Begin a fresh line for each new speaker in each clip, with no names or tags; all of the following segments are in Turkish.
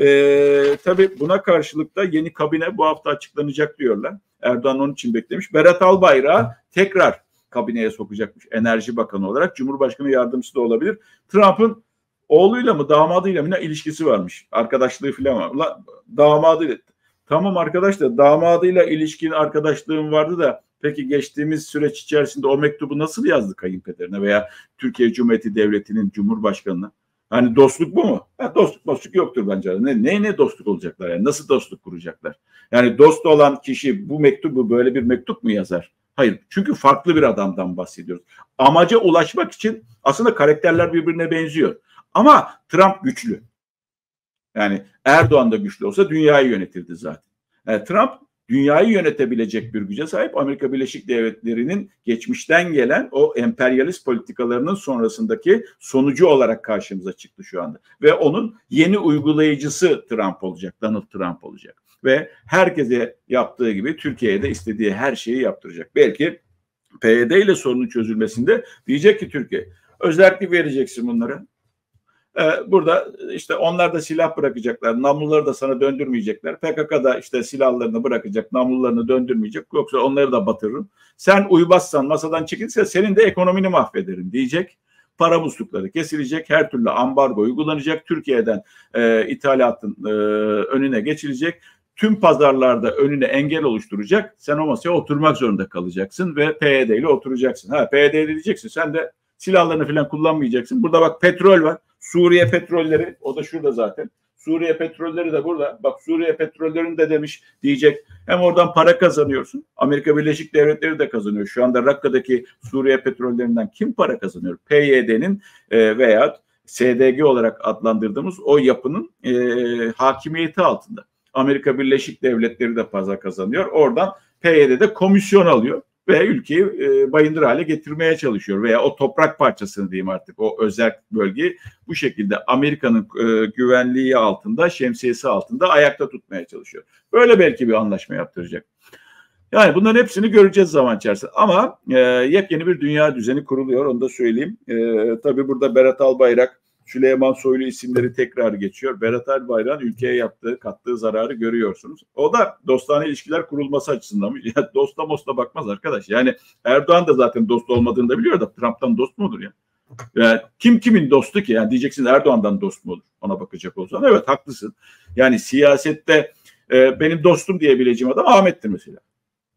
Ee, tabii buna karşılık da yeni kabine bu hafta açıklanacak diyorlar. Erdoğan onun için beklemiş. Berat Albayrak'ı tekrar kabineye sokacakmış Enerji Bakanı olarak. Cumhurbaşkanı yardımcısı da olabilir. Trump'ın oğluyla mı damadıyla mı ne ilişkisi varmış. Arkadaşlığı falan var. Ulan, damadıyla. Tamam arkadaş da damadıyla ilişkin arkadaşlığım vardı da peki geçtiğimiz süreç içerisinde o mektubu nasıl yazdı kayınpederine veya Türkiye Cumhuriyeti Devleti'nin Cumhurbaşkanı'na? Hani dostluk bu mu? Ha, dostluk dostluk yoktur bence. Ne, ne ne dostluk olacaklar yani? Nasıl dostluk kuracaklar? Yani dost olan kişi bu mektubu böyle bir mektup mu yazar? Hayır. Çünkü farklı bir adamdan bahsediyoruz. Amaca ulaşmak için aslında karakterler birbirine benziyor. Ama Trump güçlü. Yani Erdoğan da güçlü olsa dünyayı yönetirdi zaten. Yani Trump dünyayı yönetebilecek bir güce sahip. Amerika Birleşik Devletleri'nin geçmişten gelen o emperyalist politikalarının sonrasındaki sonucu olarak karşımıza çıktı şu anda. Ve onun yeni uygulayıcısı Trump olacak, Donald Trump olacak. Ve herkese yaptığı gibi Türkiye'ye de istediği her şeyi yaptıracak. Belki PYD ile sorunun çözülmesinde diyecek ki Türkiye özellik vereceksin bunlara. Ee, burada işte onlar da silah bırakacaklar. Namluları da sana döndürmeyecekler. PKK da işte silahlarını bırakacak. Namlularını döndürmeyecek. Yoksa onları da batırırım. Sen uymazsan masadan çekilse senin de ekonomini mahvederim diyecek. Para muslukları kesilecek. Her türlü ambargo uygulanacak. Türkiye'den e, ithalatın e, önüne geçilecek. Tüm pazarlarda önüne engel oluşturacak. Sen o masaya oturmak zorunda kalacaksın ve PYD ile oturacaksın. Ha PYD diyeceksin. Sen de silahlarını falan kullanmayacaksın. Burada bak petrol var. Suriye petrolleri o da şurada zaten. Suriye petrolleri de burada. Bak Suriye petrollerini de demiş diyecek. Hem oradan para kazanıyorsun. Amerika Birleşik Devletleri de kazanıyor. Şu anda Rakka'daki Suriye petrollerinden kim para kazanıyor? PYD'nin e, veya SDG olarak adlandırdığımız o yapının e, hakimiyeti altında. Amerika Birleşik Devletleri de pazar kazanıyor. Oradan PYD komisyon alıyor ve ülkeyi e, bayındır hale getirmeye çalışıyor veya o toprak parçasını diyeyim artık o özel bölgeyi bu şekilde Amerika'nın e, güvenliği altında şemsiyesi altında ayakta tutmaya çalışıyor. Böyle belki bir anlaşma yaptıracak. Yani bunların hepsini göreceğiz zaman içerisinde. Ama e, yepyeni bir dünya düzeni kuruluyor onu da söyleyeyim. E, tabii burada Berat Albayrak Süleyman Soylu isimleri tekrar geçiyor. Berat Albayrak'ın ülkeye yaptığı, kattığı zararı görüyorsunuz. O da dostane ilişkiler kurulması açısından. Ya dosta mosta bakmaz arkadaş. Yani Erdoğan da zaten dost olmadığını da biliyor da Trump'tan dost mu olur ya? Yani kim kimin dostu ki? Yani diyeceksin Erdoğan'dan dost mu olur? Ona bakacak olsan. Evet haklısın. Yani siyasette e, benim dostum diyebileceğim adam Ahmet'tir mesela.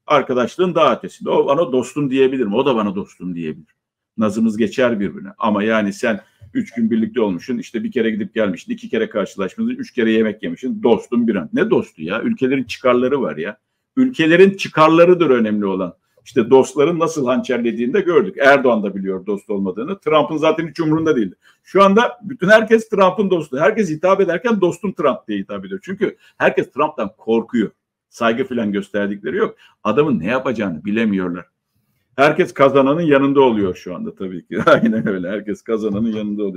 Arkadaşlığın daha ötesinde. O bana dostum diyebilir mi? O da bana dostum diyebilir. Nazımız geçer birbirine. Ama yani sen Üç gün birlikte olmuşsun. işte bir kere gidip gelmişsin. iki kere karşılaşmışsın. Üç kere yemek yemişsin. Dostum bir an. Ne dostu ya? Ülkelerin çıkarları var ya. Ülkelerin çıkarlarıdır önemli olan. İşte dostların nasıl hançerlediğini de gördük. Erdoğan da biliyor dost olmadığını. Trump'ın zaten hiç umurunda değildi. Şu anda bütün herkes Trump'ın dostu. Herkes hitap ederken dostum Trump diye hitap ediyor. Çünkü herkes Trump'tan korkuyor. Saygı falan gösterdikleri yok. Adamın ne yapacağını bilemiyorlar. Herkes kazananın yanında oluyor şu anda tabii ki. Aynen öyle. Herkes kazananın yanında oluyor.